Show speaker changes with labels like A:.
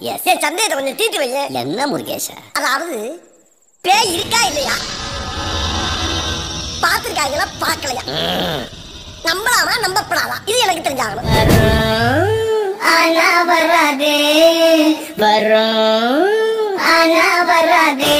A: S
B: N சந்தேகத்தை கொஞ்சம் தீட்டு வைங்க
A: என்ன முருகேஷ?
B: அதாவது பேய் இருக்கா இல்லையா? பார்த்துருக்காங்களா பார்க்கலையா? நம்பலாமா? நம்பப்படாதா? இது எனக்கு தெரிஞ்சாகணும்.
C: ஆனா வராதே
A: வரும்.
C: ஆனா வராதே